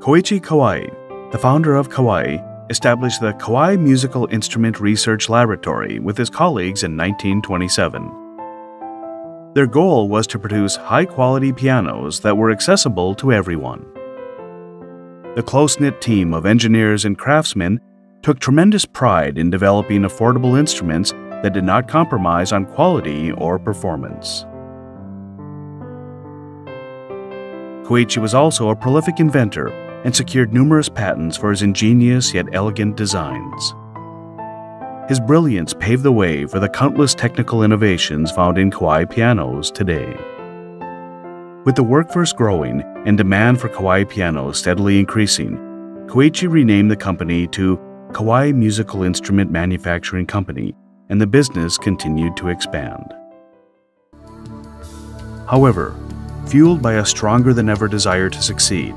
Koichi Kawai, the founder of Kawai, established the Kawai Musical Instrument Research Laboratory with his colleagues in 1927. Their goal was to produce high quality pianos that were accessible to everyone. The close knit team of engineers and craftsmen took tremendous pride in developing affordable instruments that did not compromise on quality or performance. Koichi was also a prolific inventor and secured numerous patents for his ingenious yet elegant designs. His brilliance paved the way for the countless technical innovations found in Kawai pianos today. With the workforce growing and demand for Kawai pianos steadily increasing, Koichi renamed the company to Kawai Musical Instrument Manufacturing Company, and the business continued to expand. However, fueled by a stronger than ever desire to succeed,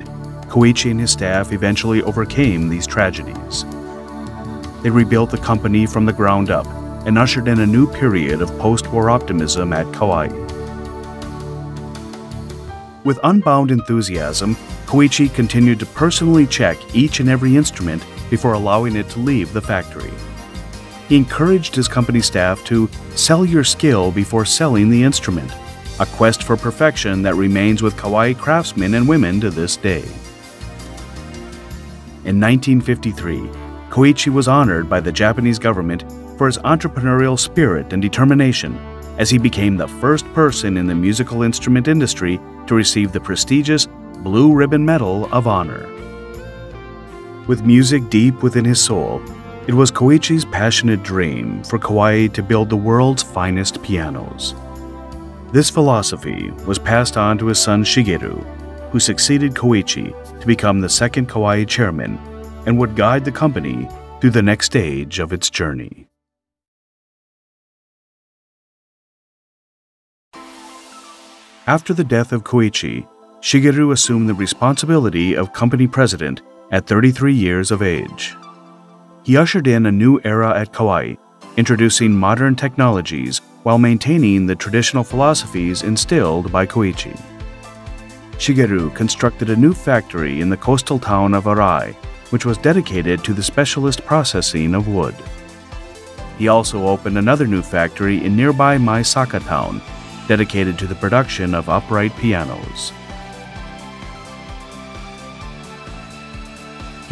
Koichi and his staff eventually overcame these tragedies. They rebuilt the company from the ground up and ushered in a new period of post war optimism at Kawai. With unbound enthusiasm, Koichi continued to personally check each and every instrument before allowing it to leave the factory. He encouraged his company staff to sell your skill before selling the instrument, a quest for perfection that remains with Kawai craftsmen and women to this day. In 1953, Koichi was honored by the Japanese government for his entrepreneurial spirit and determination as he became the first person in the musical instrument industry to receive the prestigious Blue Ribbon Medal of Honor. With music deep within his soul, it was Koichi's passionate dream for Kawai to build the world's finest pianos. This philosophy was passed on to his son Shigeru, who succeeded Koichi to become the second Kawai chairman and would guide the company through the next stage of its journey. After the death of Koichi, Shigeru assumed the responsibility of company president at 33 years of age. He ushered in a new era at Kawai, introducing modern technologies while maintaining the traditional philosophies instilled by Koichi. Shigeru constructed a new factory in the coastal town of Arai, which was dedicated to the specialist processing of wood. He also opened another new factory in nearby Maisaka town, dedicated to the production of upright pianos.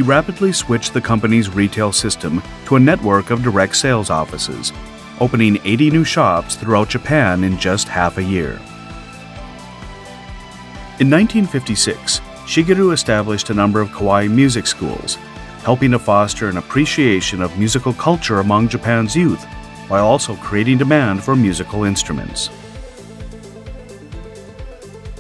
he rapidly switched the company's retail system to a network of direct sales offices, opening 80 new shops throughout Japan in just half a year. In 1956, Shigeru established a number of Kawai music schools, helping to foster an appreciation of musical culture among Japan's youth, while also creating demand for musical instruments.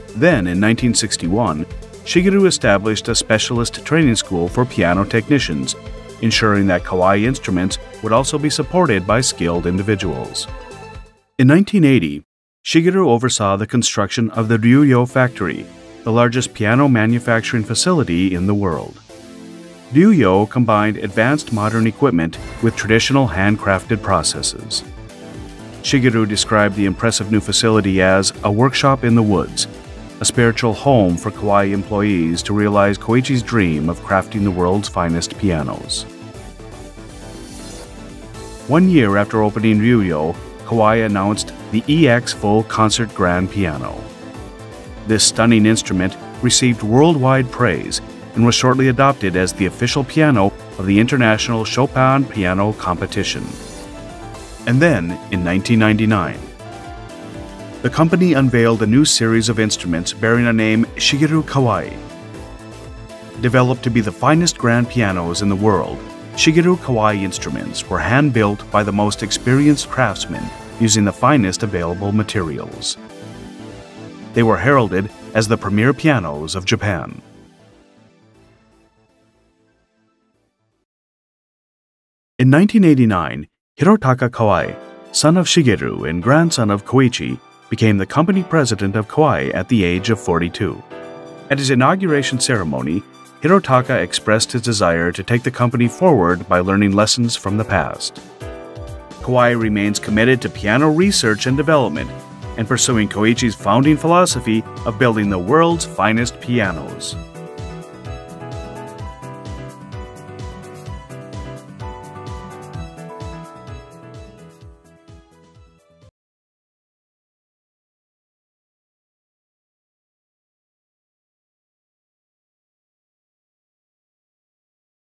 Then, in 1961, Shigeru established a specialist training school for piano technicians, ensuring that Kawai instruments would also be supported by skilled individuals. In 1980, Shigeru oversaw the construction of the Ryuyo factory, the largest piano manufacturing facility in the world. Ryuyo combined advanced modern equipment with traditional handcrafted processes. Shigeru described the impressive new facility as a workshop in the woods a spiritual home for Kawai employees to realize Koichi's dream of crafting the world's finest pianos. One year after opening Ryuyo, Kawai announced the EX Full Concert Grand Piano. This stunning instrument received worldwide praise and was shortly adopted as the official piano of the International Chopin Piano Competition. And then, in 1999, the company unveiled a new series of instruments bearing the name Shigeru Kawai. Developed to be the finest grand pianos in the world, Shigeru Kawai instruments were hand built by the most experienced craftsmen using the finest available materials. They were heralded as the premier pianos of Japan. In 1989, Hirotaka Kawai, son of Shigeru and grandson of Koichi, became the company president of Kawai at the age of 42. At his inauguration ceremony, Hirotaka expressed his desire to take the company forward by learning lessons from the past. Kawai remains committed to piano research and development and pursuing Koichi's founding philosophy of building the world's finest pianos.